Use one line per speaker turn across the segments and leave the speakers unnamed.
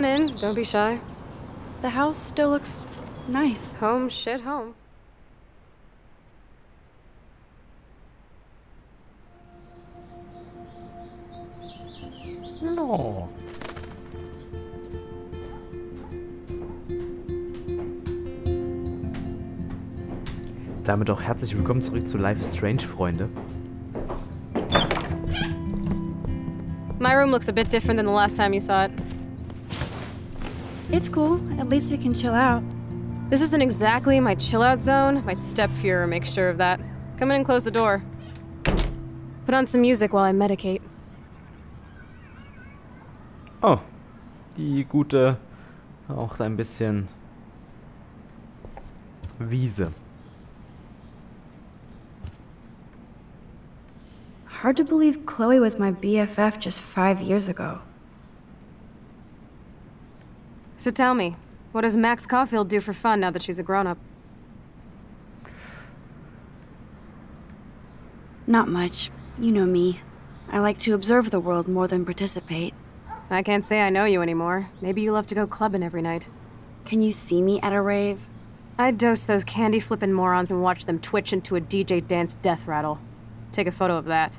Come on in. Don't be shy.
The house still looks nice.
Home, shit, home.
No. Damit auch herzlich willkommen zurück zu Life is Strange, Freunde.
My room looks a bit different than the last time you saw it.
It's cool. At least we can chill out.
This isn't exactly my chill out zone. My stepfuhrer makes sure of that. Come in and close the door. Put on some music while I medicate.
Oh, die gute, auch ein bisschen Wiese.
Hard to believe Chloe was my BFF just five years ago.
So tell me, what does Max Caulfield do for fun now that she's a grown up?
Not much. You know me. I like to observe the world more than participate.
I can't say I know you anymore. Maybe you love to go clubbing every night.
Can you see me at a rave?
I'd dose those candy flippin' morons and watch them twitch into a DJ dance death rattle. Take a photo of that.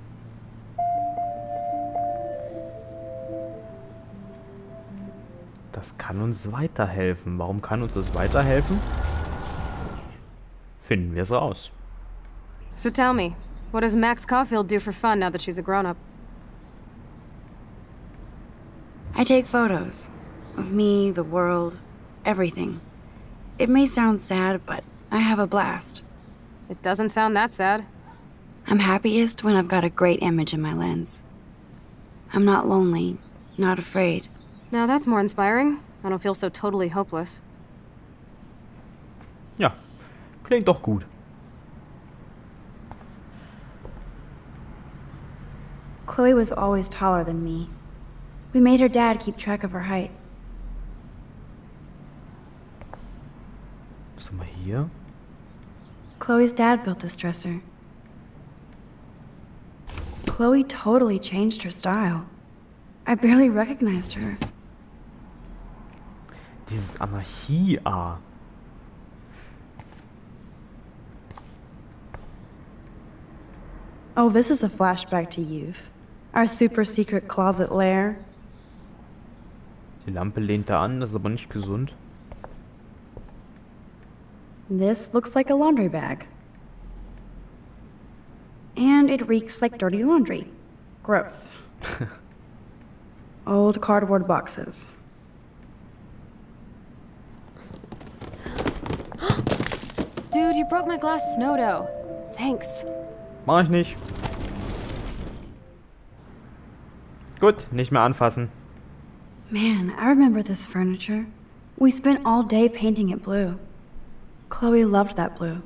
Das kann uns weiterhelfen. Warum kann uns das weiterhelfen? Finden wir es raus.
So tell me, what does Max Caulfield do for fun now that she's a grown up?
I take photos. Of me, the world, everything. It may sound sad, but I have a blast.
It doesn't sound that sad.
I'm happiest when I've got a great image in my lens. I'm not lonely, not afraid.
Now that's more inspiring. I don't feel so totally hopeless.
Ja, klingt doch gut.
Chloe was always taller than me. We made her dad keep track of her height.
Was haben wir hier?
Chloe's dad built this dresser. Chloe totally changed her style. I barely recognized her.
Dieses Anarchie-A.
Oh, this is a flashback to youth. Our super secret closet lair.
Die Lampe lehnt da an, das ist aber nicht gesund.
This looks like a laundry bag. And it reeks like dirty laundry. Gross. Old cardboard boxes.
Dude, you broke my glass snow dough. Thanks.
Mach ich nicht. Gut, nicht mehr anfassen.
Man, I remember this furniture. We spent all day painting it blue. Chloe loved that blue.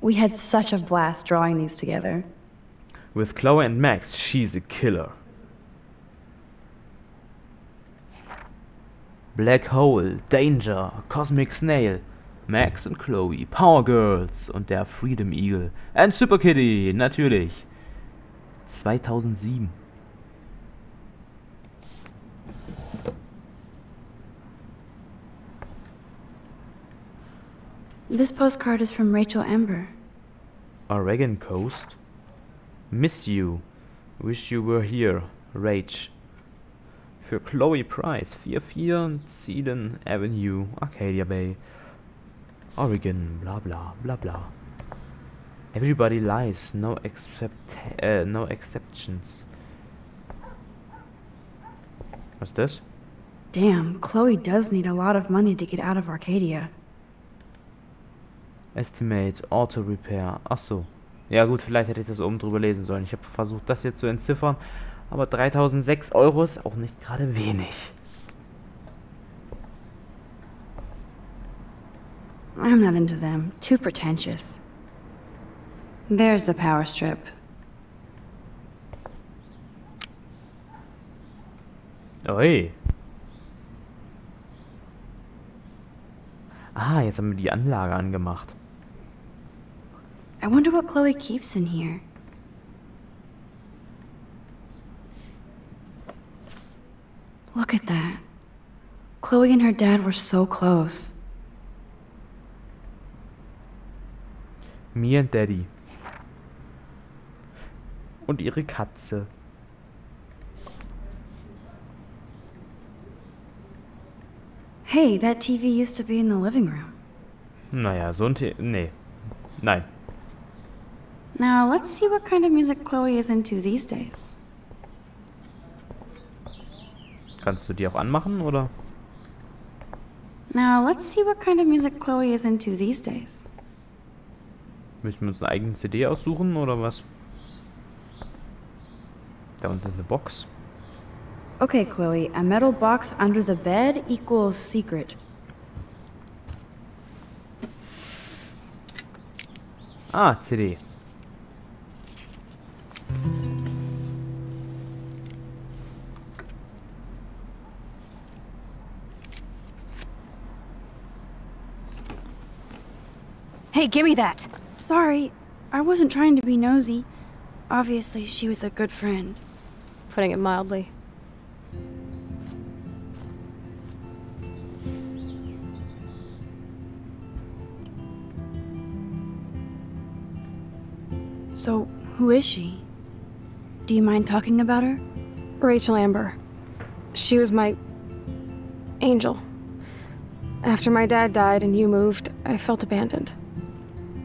We had such a blast drawing these together.
With Chloe and Max, she's a killer. Black Hole, Danger, Cosmic Snail, Max und Chloe, Power Girls und der Freedom Eagle. And Super Kitty, natürlich. 2007.
This postcard is from Rachel Ember.
Oregon Coast. Miss you. Wish you were here. Rage. Für Chloe Price. 44 Zielen Avenue, Arcadia Bay. Oregon, bla bla bla bla. Everybody lies, no except äh, no exceptions. Was ist das?
Damn, Chloe does need a lot of money to get out of Arcadia.
Estimate, Auto Repair. Ach so. Ja gut, vielleicht hätte ich das oben drüber lesen sollen. Ich habe versucht, das jetzt zu entziffern. Aber 3006 Euro ist auch nicht gerade wenig.
I'm not into them. Too pretentious. There's the power strip.
Oi. Ah, jetzt haben wir die Anlage angemacht.
I wonder what Chloe keeps in here. Look at that. Chloe and her dad were so close.
Me and Daddy. Und ihre Katze.
Hey, that TV used to be in the living room.
Naja, so ein The Nee. Nein.
Now, let's see what kind of music Chloe is into these days.
Kannst du die auch anmachen, oder?
Now, let's see what kind of music Chloe is into these days.
Müssen wir uns eine eigene CD aussuchen, oder was? Da unten ist eine Box.
Okay, Chloe, a metal box under the bed equals secret.
Ah, CD.
Give me that!
Sorry, I wasn't trying to be nosy. Obviously, she was a good friend.
It's putting it mildly.
So, who is she? Do you mind talking about her?
Rachel Amber. She was my angel. After my dad died and you moved, I felt abandoned.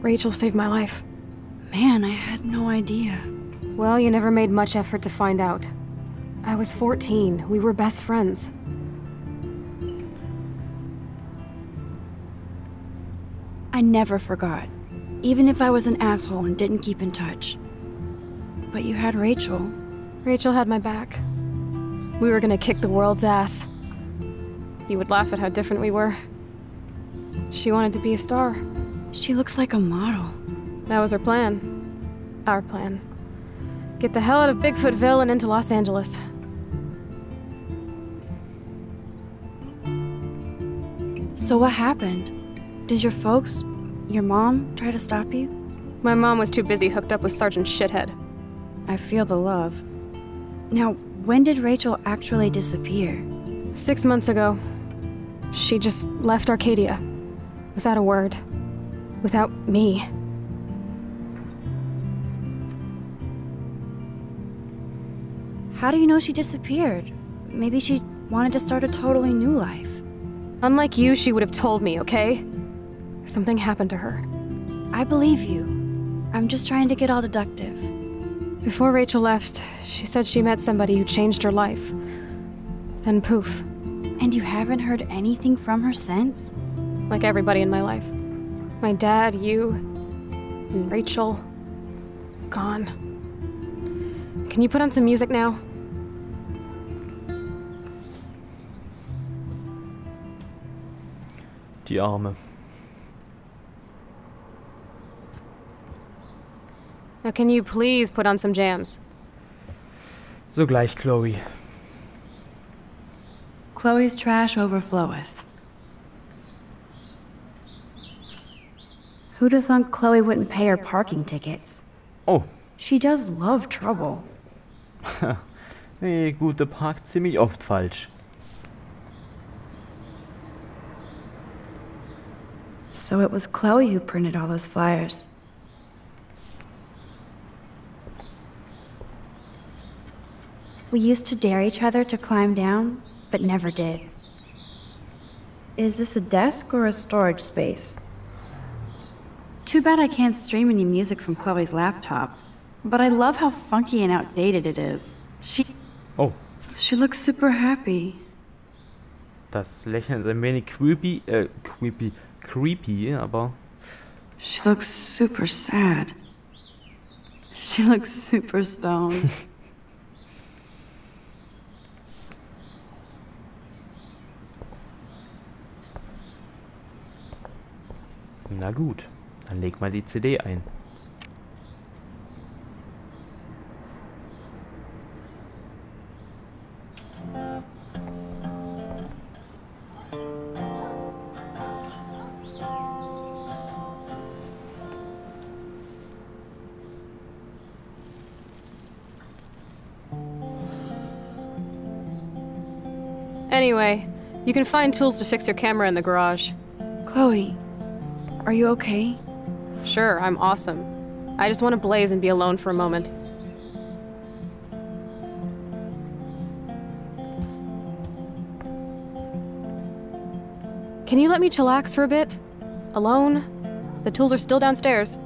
Rachel saved my life.
Man, I had no idea.
Well, you never made much effort to find out. I was 14. We were best friends.
I never forgot, even if I was an asshole and didn't keep in touch. But you had Rachel.
Rachel had my back. We were gonna kick the world's ass. You would laugh at how different we were. She wanted to be a star.
She looks like a model.
That was her plan. Our plan. Get the hell out of Bigfootville and into Los Angeles.
So what happened? Did your folks, your mom, try to stop you?
My mom was too busy hooked up with Sergeant Shithead.
I feel the love. Now, when did Rachel actually disappear?
Six months ago, she just left Arcadia. Without a word. Without me.
How do you know she disappeared? Maybe she wanted to start a totally new life.
Unlike you, she would have told me, okay? Something happened to her.
I believe you. I'm just trying to get all deductive.
Before Rachel left, she said she met somebody who changed her life. And poof,
And you haven't heard anything from her since?
like everybody in my life. My dad, you, and Rachel. Gone. Can you put on some music now?
Die Arme.
Now, can you please put on some jams?
Sogleich, Chloe.
Chloe's trash overfloweth. Who'd have thunk Chloe wouldn't pay her parking tickets?
Oh,
She does love trouble.
nee, gute parkt ziemlich oft falsch.
So it was Chloe who printed all those flyers. We used to dare each other to climb down, but never did. Is this a desk or a storage space? Too bad I can't stream any music from Chloe's laptop. But I love how funky and outdated it is. She
Oh,
she looks super happy.
das Lächeln ist ein wenig creepy, äh, creepy, creepy, aber
She looks super sad. She looks super stoned.
na gut. Dann leg mal die CD ein.
Anyway, you can find tools to fix your camera in the garage.
Chloe, are you okay?
Sure, I'm awesome. I just want to blaze and be alone for a moment. Can you let me chillax for a bit? Alone? The tools are still downstairs.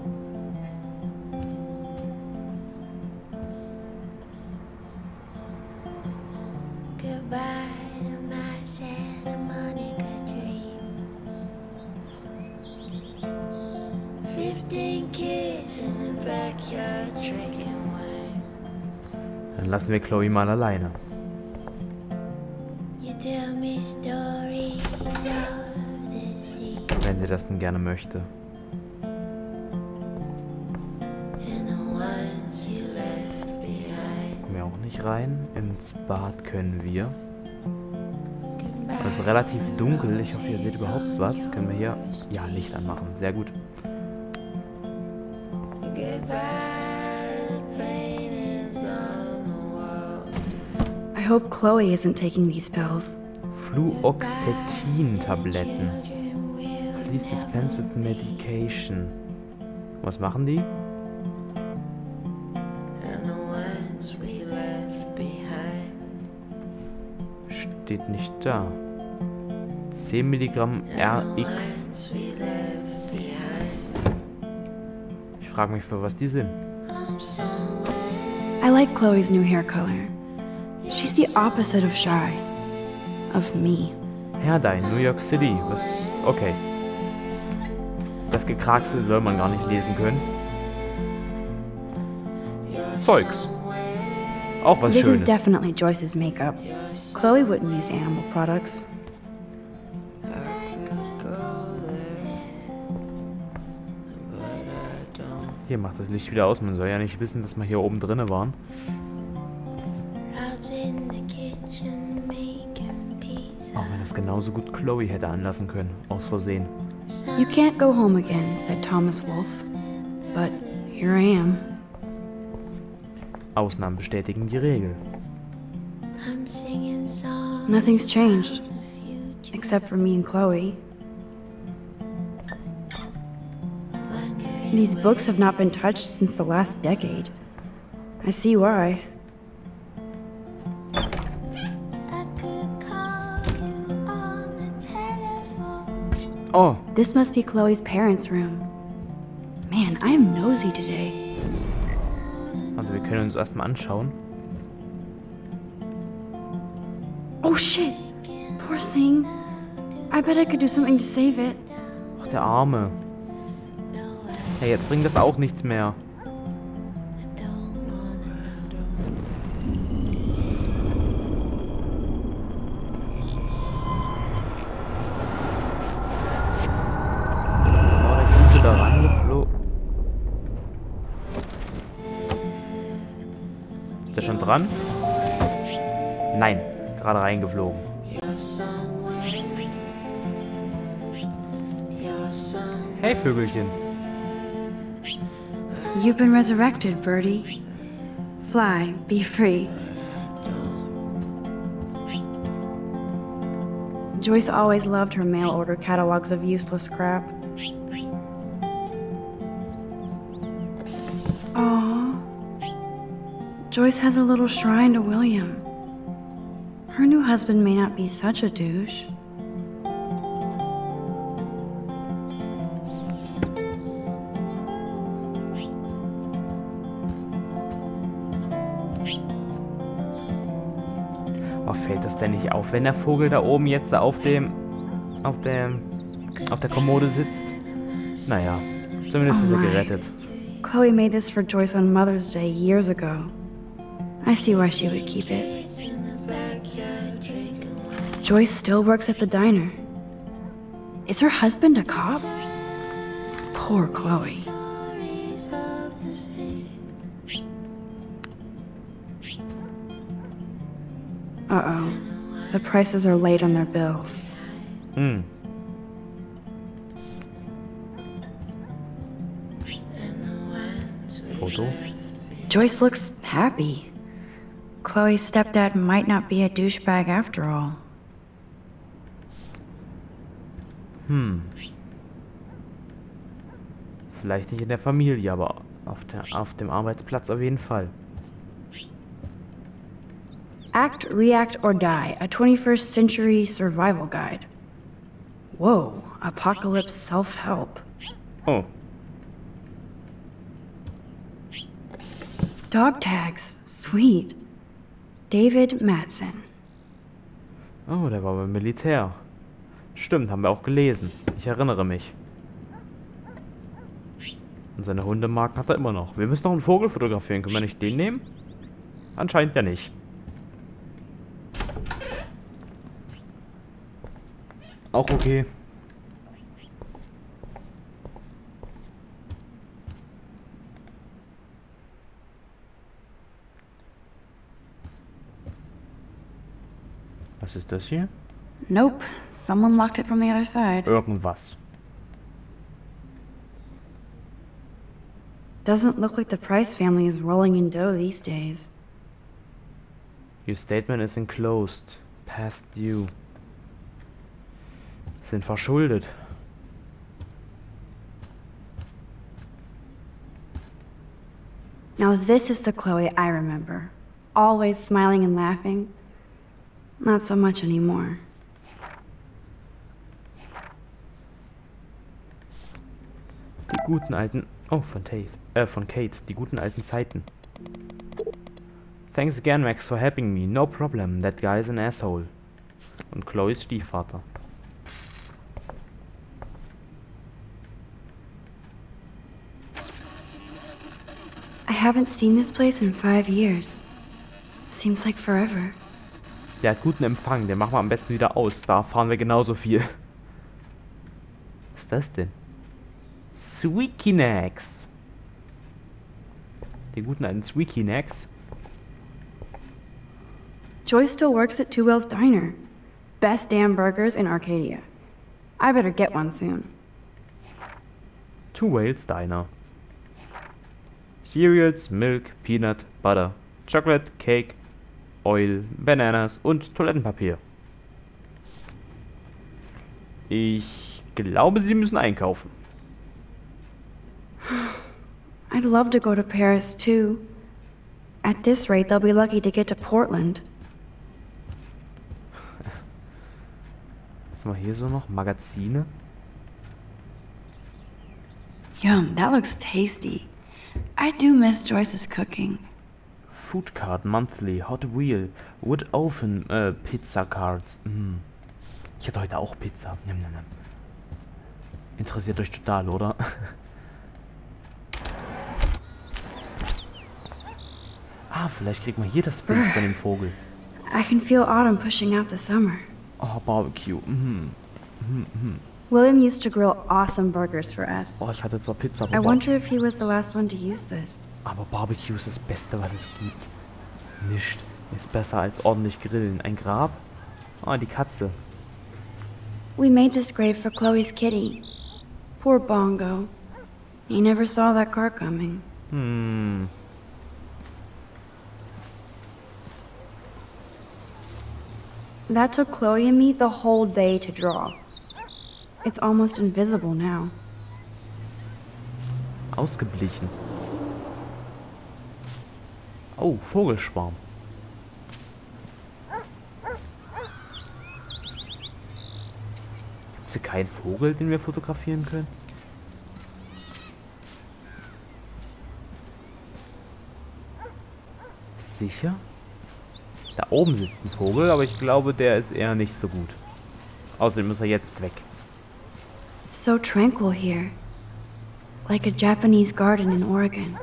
Dann lassen wir Chloe mal alleine. Wenn sie das denn gerne möchte. Kommen wir auch nicht rein. Ins Bad können wir. Es ist relativ dunkel. Ich hoffe, ihr seht überhaupt was. Können wir hier... Ja, Licht anmachen. Sehr gut.
Hope Chloe isn't taking these pills.
Fluoxetin-Tabletten. Please dispense with medication. Was machen die? Steht nicht da. 10 Milligramm RX. Ich frage mich, für was die sind.
I like Chloe's new hair color. She's the opposite of shy. Of me.
Ja, da in New York City. Was. Okay. Das Gekraxel soll man gar nicht lesen können. Zeugs. Auch was
this is
Schönes.
definitely Joyce's makeup. Chloe wouldn't use animal products.
Hier macht das Licht wieder aus. Man soll ja nicht wissen, dass wir hier oben drinne waren. Genauso gut Chloe hätte anlassen können. Aus Versehen.
You can't go home again, said Thomas Wolfe. But here I am.
Ausnahmen bestätigen die Regel.
Nothing's changed, except for me and Chloe. These books have not been touched since the last decade. I see why. This must be Chloe's parents' room. Man, I am nosy today.
also wir können uns erstmal anschauen.
Oh shit! Poor thing. I bet I could do something to save it.
Ach, der Arme. Hey, jetzt bringt das auch nichts mehr. Dran? Nein, gerade reingeflogen. Hey Vögelchen.
You've been resurrected, Birdie. Fly, be free. Joyce always loved her mail order catalogs of useless crap. Joyce has a little shrine to William. Her new husband may not be such a douche.
Oh, fällt das denn nicht auf, wenn der Vogel da oben jetzt auf dem. auf dem. auf der Kommode sitzt? Naja, zumindest ist er gerettet.
Chloe made this for Joyce on Mother's Day years ago. I see why she would keep it. Joyce still works at the diner. Is her husband a cop? Poor Chloe. Uh oh. The prices are late on their bills.
Hm. Foto?
Joyce looks happy. Chloe's stepdad might not be a douchebag after all.
Hm. Vielleicht nicht in der Familie, aber auf, der, auf dem Arbeitsplatz auf jeden Fall.
Act, React, or Die, a 21st Century Survival Guide. Whoa, Apocalypse Self Help.
Oh,
Dog tags, sweet. David Matson.
oh, der war beim Militär. Stimmt, haben wir auch gelesen. Ich erinnere mich. Und seine Hundemarken hat er immer noch. Wir müssen noch einen Vogel fotografieren. Können wir nicht den nehmen? Anscheinend ja nicht. Auch okay. Was ist das hier?
Nope, someone locked it from the other side.
Irgendwas.
Doesn't look like the Price family is rolling in dough these days.
Your statement is enclosed. Past due. Sind verschuldet.
Now, this is the Chloe I remember. Always smiling and laughing. Not so much anymore.
Die guten alten... Oh, von Tate. Äh, von Kate. Die guten alten Zeiten. Thanks again, Max, for helping me. No problem. That guy is an asshole. Und Chloes Stiefvater.
I haven't seen this place in five years. Seems like forever.
Der hat guten Empfang. Den machen wir am besten wieder aus. Da fahren wir genauso viel. Was ist das denn? Sweekinacks. Die guten alten Sweekinacks.
Joy still works at Two Whales Diner. Best damn burgers in Arcadia. I better get one soon.
Two Whales Diner. Cereals, Milk, Peanut, Butter, Chocolate, Cake, Oil, Bananas und Toilettenpapier. Ich glaube, Sie müssen einkaufen.
I'd love to go to Paris too. At this rate, they'll be lucky to get to Portland.
Was haben wir hier so noch? Magazine?
Yum, that looks tasty. I do miss Joyce's cooking.
Food Card Monthly, Hot Wheel, Wood Oven, äh, Pizza Cards. Mm. Ich hatte heute auch Pizza. Nimm, nimm, nimm. Interessiert euch total, oder? ah, vielleicht kriegt man hier das Bild von dem Vogel.
I can feel autumn pushing out the summer.
Oh, Barbecue. Mhm.
William used to grill awesome burgers for us.
Oh, ich hatte zwar Pizza,
I wonder if he was the last one to use this.
Aber Barbecue ist das Beste, was es gibt. Nicht ist besser als ordentlich grillen. Ein Grab? Ah, die Katze.
We made this grave for Chloe's kitty. Poor Bongo. He never saw that car coming.
Hm.
That took Chloe and me the whole day to draw. It's almost invisible now.
Ausgeblichen. Oh, Vogelschwarm. Gibt's hier keinen Vogel, den wir fotografieren können? Sicher? Da oben sitzt ein Vogel, aber ich glaube, der ist eher nicht so gut. Außerdem ist er jetzt weg.
It's so tranquil here. Like a Japanese garden in Oregon.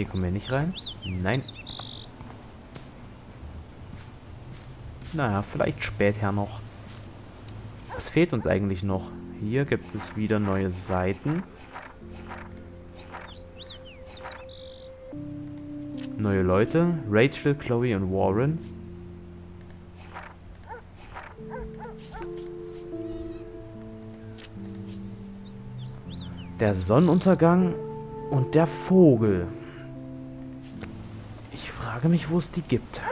Hier kommen wir nicht rein. Nein. Naja, vielleicht später noch. Was fehlt uns eigentlich noch? Hier gibt es wieder neue Seiten. Neue Leute. Rachel, Chloe und Warren. Der Sonnenuntergang und der Vogel. Ich frage mich, wo es die gibt.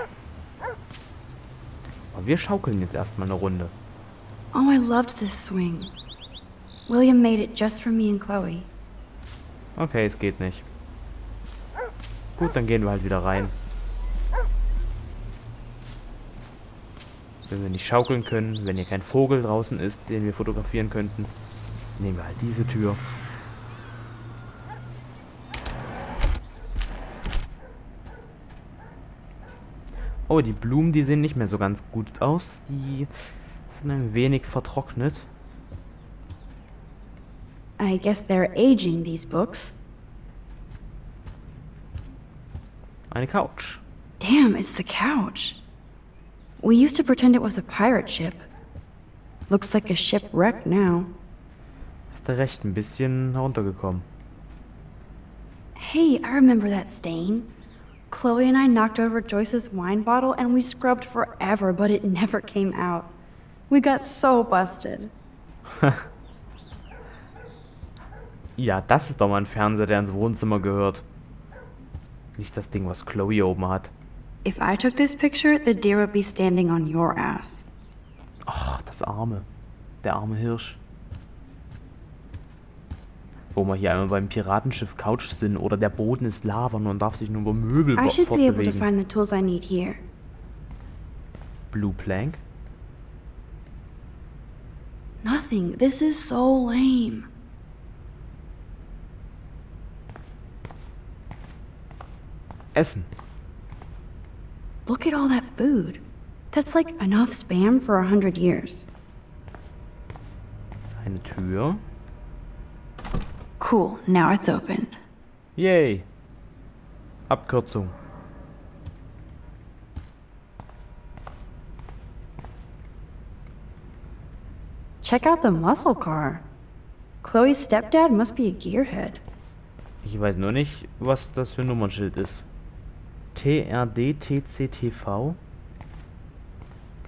Aber wir schaukeln jetzt erstmal eine Runde.
Oh, I loved this swing. William made it just for me and Chloe.
Okay, es geht nicht. Gut, dann gehen wir halt wieder rein. Wenn wir nicht schaukeln können, wenn hier kein Vogel draußen ist, den wir fotografieren könnten, nehmen wir halt diese Tür. Oh, die Blumen, die sehen nicht mehr so ganz gut aus. Die sind ein wenig vertrocknet.
I guess they're aging these books.
Eine Couch.
Damn, it's the couch. We used to pretend it was a pirate ship. Looks like a shipwreck now.
Ist da recht ein bisschen heruntergekommen.
Hey, I remember that stain. Chloe and I knocked over Joyce's wine bottle and we scrubbed forever, but it never came out. We got so busted.
Ja, das ist doch mal ein Fernseher, der ins Wohnzimmer gehört. Nicht das Ding, was Chloe oben hat.
If I took this picture, the deer would be standing on your ass.
Ach, das Arme. Der arme Hirsch. Wo wir hier einmal beim Piratenschiff Couch sind oder der Boden ist Lava und man darf sich nur über Möbel
I should be able to
fortbewegen.
find the tools I need here.
Blue Plank?
Nothing. This is so lame.
Essen.
Look at all that food. That's like enough spam for a hundred years.
Eine Tür.
Cool, now it's opened.
Yay. Abkürzung.
Check out the muscle car. Chloe's stepdad must be a gearhead.
Ich weiß nur nicht, was das für ein Nummernschild ist. TRD-TCTV?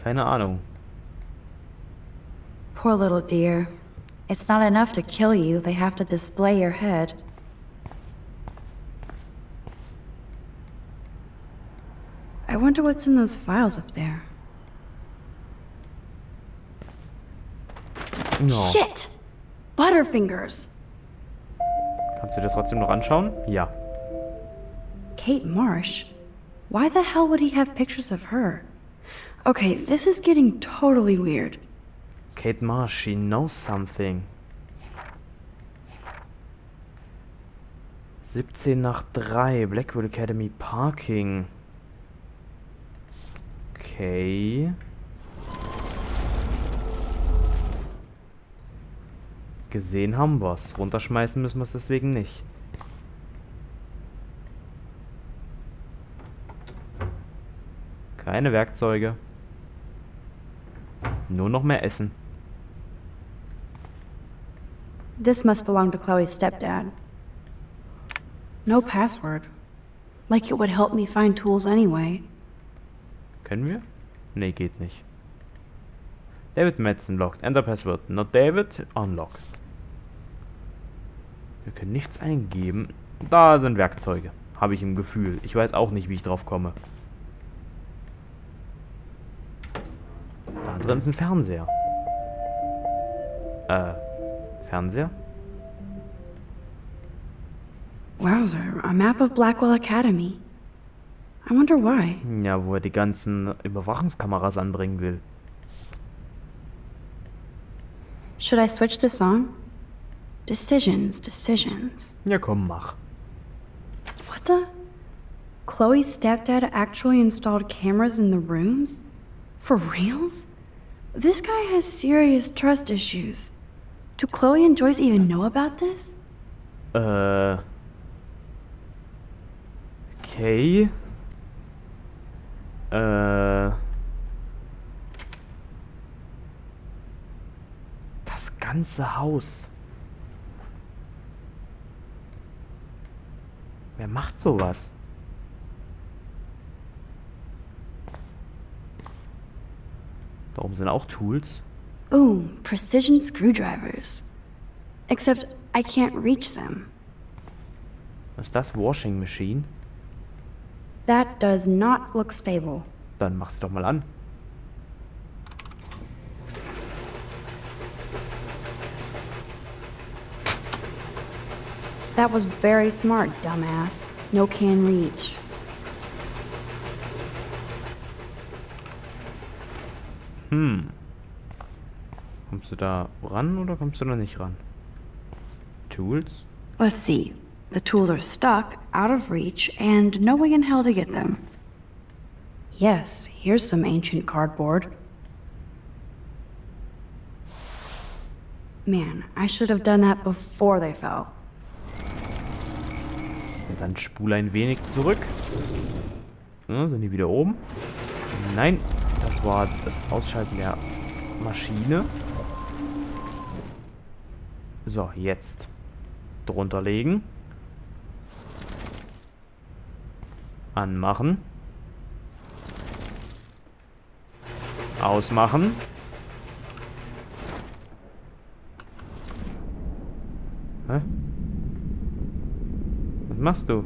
Keine Ahnung.
Poor little dear. It's not enough to kill you, they have to display your head. I wonder what's in those files up there.
Ja.
Shit! Butterfingers!
Kannst du dir trotzdem noch anschauen? Ja.
Kate Marsh? Why the hell would he have pictures of her? Okay, this is getting totally weird.
Kate Marsh, she knows something. 17 nach 3, Blackwood Academy Parking. Okay. Gesehen haben wir's. Runterschmeißen müssen wir es deswegen nicht. Keine Werkzeuge. Nur noch mehr Essen.
This must belong to Chloe's stepdad. No password. Like it would help me find tools anyway.
Können wir? Nee, geht nicht. David Madsen locked. Enter password. Not David. Unlock. Wir können nichts eingeben. Da sind Werkzeuge. Habe ich im Gefühl. Ich weiß auch nicht, wie ich drauf komme. Da drin ist ein Fernseher. Äh, Fernseher?
Wowzer, a map of Blackwell Academy. I wonder why.
Ja, wo er die ganzen Überwachungskameras anbringen will.
Should I switch this on? Decisions, decisions.
Ja, komm, mach.
What the? Chloe's stepdad actually installed cameras in the rooms? For reals? This guy has serious trust issues. Do Chloe and Joyce even know about this?
Äh. Okay. Äh. Das ganze Haus. Wer macht sowas? Da oben sind auch Tools.
Boom, precision screwdrivers. Except I can't reach them.
Was das Washing Machine?
That does not look stable.
Dann mach's doch mal an.
That was very smart, dumbass. No can reach.
Hmm. Kommst du da ran oder kommst du da nicht ran? Tools?
Let's see. The tools are stuck, out of reach, and no way in hell to get them. Yes, here's some ancient cardboard. Man, I should have done that before they fell.
Und dann spule ein wenig zurück. Ja, sind die wieder oben? Nein, das war das Ausschalten der Maschine. So, jetzt drunter legen. Anmachen. Ausmachen. Hä? Was machst du?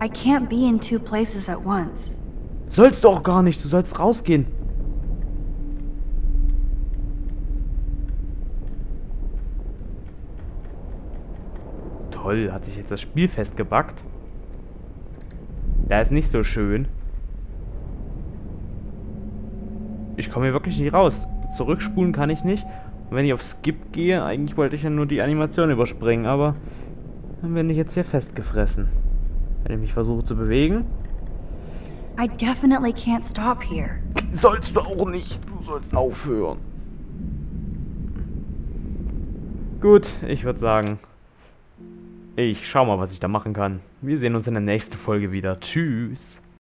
I can't be in two places at once.
Sollst du auch gar nicht, du sollst rausgehen. Toll, hat sich jetzt das Spiel festgebackt. Da ist nicht so schön. Ich komme hier wirklich nicht raus. Zurückspulen kann ich nicht. Und wenn ich auf Skip gehe, eigentlich wollte ich ja nur die Animation überspringen, aber dann bin ich jetzt hier festgefressen. Wenn ich mich versuche zu bewegen,
I definitely can't stop here.
Sollst du auch nicht. Du sollst aufhören. Gut, ich würde sagen, ich schau mal, was ich da machen kann. Wir sehen uns in der nächsten Folge wieder. Tschüss.